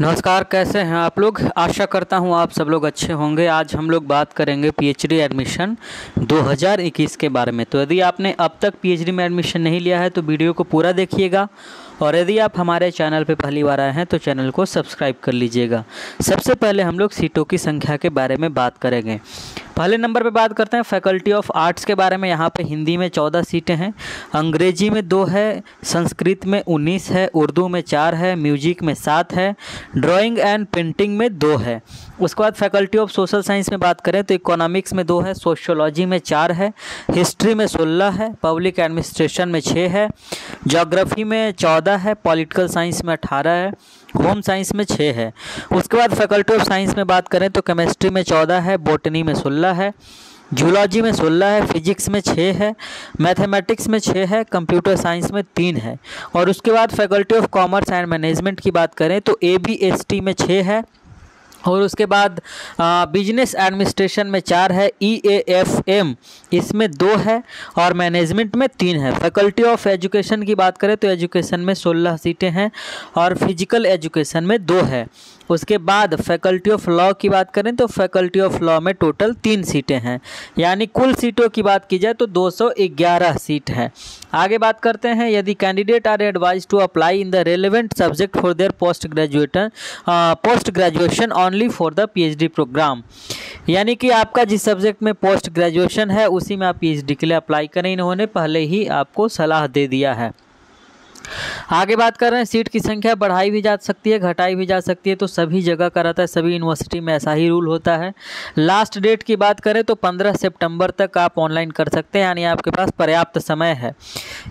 नमस्कार, कैसे हैं आप लोग? आशा करता हूँ आप सब लोग अच्छे होंगे। आज हम लोग बात करेंगे पीएचडी एडमिशन 2021 के बारे में। तो यदि आपने अब तक पीएचडी में एडमिशन नहीं लिया है तो वीडियो को पूरा देखिएगा। और यदि आप हमारे चैनल पर पहली बार आए हैं तो चैनल को सब्सक्राइब कर लीजिएगा। सबसे पहले हम लोग सीटों की संख्या के बारे में बात करेंगे। पहले नंबर पे बात करते हैं, फैकल्टी ऑफ़ आर्ट्स के बारे में। यहाँ पे हिंदी में चौदह सीटें हैं, अंग्रेज़ी में दो है, संस्कृत में उन्नीस है, उर्दू में चार है, म्यूज़िक में सात है, ड्राइंग एंड पेंटिंग में दो है। उसके बाद फैकल्टी ऑफ़ सोशल साइंस में बात करें तो इकोनॉमिक्स में दो है सोशोलॉजी में चार है, हिस्ट्री में सोलह है, पब्लिक एडमिनिस्ट्रेशन में छः है जोग्राफी में चौदह है, पॉलिटिकल साइंस में अठारह है, होम साइंस में छः है। उसके बाद फैकल्टी ऑफ़ साइंस में बात करें तो केमिस्ट्री में चौदह है, बोटनी में सोलह है, जूलॉजी में सोलह है, फिजिक्स में छः है, मैथमेटिक्स में छः है, कंप्यूटर साइंस में तीन है। और उसके बाद faculty of commerce and management की बात करें तो ए बी एस टी में छः है और उसके बाद बिज़नेस एडमिनिस्ट्रेशन में चार है ई ए एफ़ एम इसमें दो है और मैनेजमेंट में तीन है। फैकल्टी ऑफ़ एजुकेशन की बात करें तो एजुकेशन में सोलह सीटें हैं और फ़िज़िकल एजुकेशन में दो है। उसके बाद फैकल्टी ऑफ़ लॉ की बात करें तो फैकल्टी ऑफ़ लॉ में टोटल तीन सीटें हैं। यानी कुल सीटों की बात की जाए तो 211 सीट है। आगे बात करते हैं। यदि candidate are advise to apply in the relevant subject for their post graduation post graduation only for the PhD programme यानी कि आपका जिस सब्जेक्ट में पोस्ट ग्रेजुएशन है, उसी में आप पीएचडी के लिए अप्लाई करें। इन्होंने पहले ही आपको सलाह दे दिया है। आगे बात कर रहे हैं, सीट की संख्या बढ़ाई भी जा सकती है, घटाई भी जा सकती है तो सभी जगह का रहता है, सभी यूनिवर्सिटी में ऐसा ही रूल होता है। लास्ट डेट की बात करें तो 15 सितंबर तक आप ऑनलाइन कर सकते हैं, यानी आपके पास पर्याप्त समय है।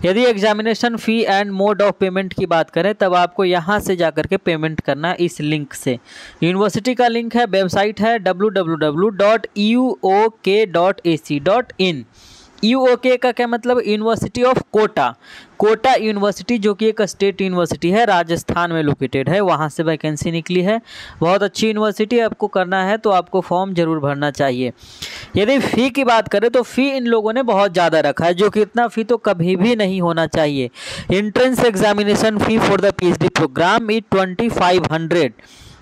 यदि examination fee and mode of payment की बात करें, तब आपको यहाँ से जा के पेमेंट करना इस लिंक से। यूनिवर्सिटी का लिंक है वेबसाइट है डब्ल्यू यू का क्या मतलब? University of Kota Kota university जो कि एक स्टेट यूनिवर्सिटी है, राजस्थान में लोकेटेड है। वहाँ से वैकेंसी निकली है। बहुत अच्छी यूनिवर्सिटी आपको करना है तो आपको फॉर्म ज़रूर भरना चाहिए। यदि फ़ी की बात करें तो फ़ी इन लोगों ने बहुत ज़्यादा रखा है, जो कि इतना फ़ी तो कभी भी नहीं होना चाहिए। Entrance examination fee for the PhD programme is twenty five hundred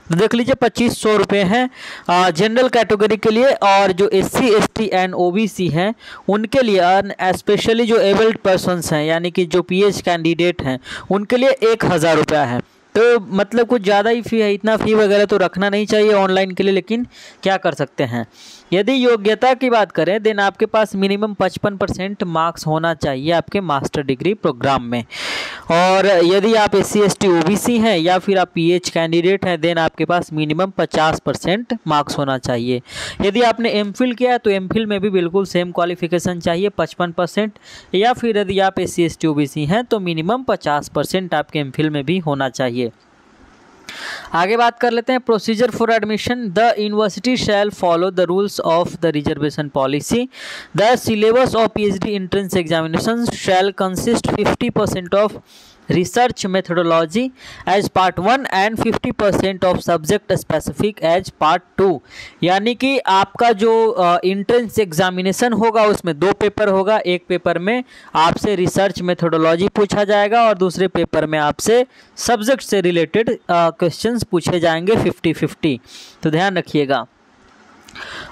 तो देख लीजिए, पच्चीस सौ रुपये हैं। जनरल कैटेगरी के लिए और जो S C S T and O B C हैं, उनके लिए स्पेशली जो एबल्ड पर्सनस हैं, यानी कि जो पी एच कैंडिडेट हैं, उनके लिए एक हज़ार रुपया है। तो मतलब कुछ ज़्यादा ही फ़ी है, इतना फ़ी वगैरह तो रखना नहीं चाहिए ऑनलाइन के लिए, लेकिन क्या कर सकते हैं? यदि योग्यता की बात करें देन आपके पास मिनिमम पचपन परसेंट मार्क्स होना चाहिए आपके मास्टर डिग्री प्रोग्राम में। और यदि आप S C S T O B C हैं या फिर आप पी एच कैंडिडेट हैं देन आपके पास मिनिमम पचास परसेंट मार्क्स होना चाहिए। यदि आपने एम फिल किया है तो एम फिल में भी बिल्कुल सेम क्वालिफिकेशन चाहिए, पचपन परसेंट। या फिर यदि आप S C S T O B C हैं तो मिनिमम पचास परसेंट आपके एम फिल में भी होना चाहिए। आगे बात कर लेते हैं procedure for admission the university shall follow the rules of the reservation policy the syllabus of PhD entrance examination shall consist 50 percent of research methodology as part one and fifty percent of subject specific as part two यानी कि आपका जो entrance examination होगा, उसमें दो paper होगा। एक paper में आपसे रिसर्च मेथडोलॉजी पूछा जाएगा और दूसरे पेपर में आपसे सब्जेक्ट से रिलेटेड क्वेश्चंस पूछे जाएँगे फिफ्टी फिफ्टी तो ध्यान रखिएगा।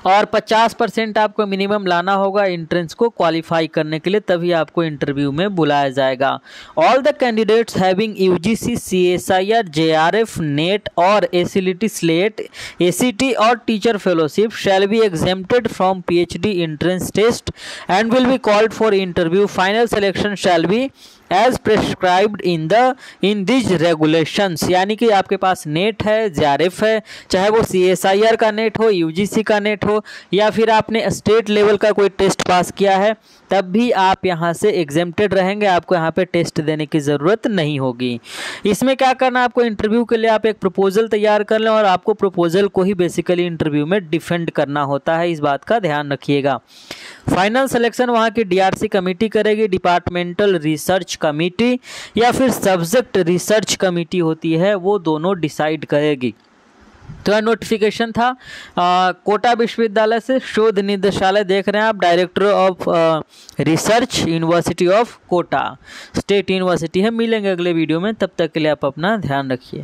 और 50 परसेंट आपको मिनिमम लाना होगा इंट्रेंस को क्वालिफाई करने के लिए, तभी आपको इंटरव्यू में बुलाया जाएगा। All the candidates having UGC CSIR JRF NET और एसिलिटी स्लेट एसीटी और teacher fellowship shall be exempted from PhD entrance test and will be called for interview final selection shall be as prescribed in the in these regulations यानी कि आपके पास net है JRF है, चाहे वो सीएसआईआर का नेट हो यूजीसी का नेट हो, या फिर आपने स्टेट लेवल का कोई टेस्ट पास किया है, तब भी आप यहाँ से एग्जेम्प्टेड रहेंगे, आपको यहाँ पे टेस्ट देने की ज़रूरत नहीं होगी। इसमें क्या करना आपको इंटरव्यू के लिए आप एक प्रपोजल तैयार कर लें और आपको प्रपोजल को ही बेसिकली इंटरव्यू में डिफेंड करना होता है, इस बात का ध्यान रखिएगा। फाइनल सिलेक्शन वहाँ की डीआरसी कमेटी करेगी डिपार्टमेंटल रिसर्च कमेटी या फिर सब्जेक्ट रिसर्च कमेटी होती है वो दोनों डिसाइड करेगी। तो यह नोटिफिकेशन था। आ, कोटा विश्वविद्यालय से शोध निदेशालय देख रहे हैं आप director of research university of Kota state university है। मिलेंगे अगले वीडियो में। तब तक के लिए आप अपना ध्यान रखिए।